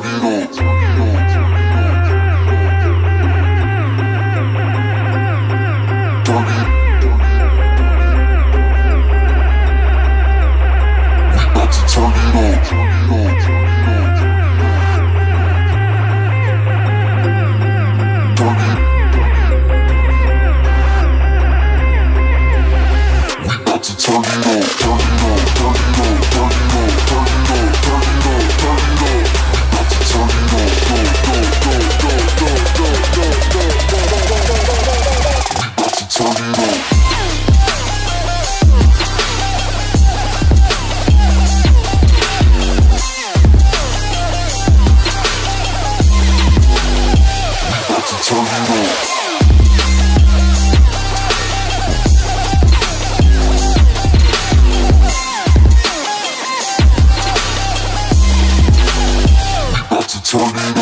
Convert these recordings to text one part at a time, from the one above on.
How much can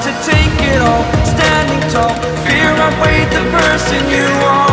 to take it all. Standing tall, fear outweighed the person you are.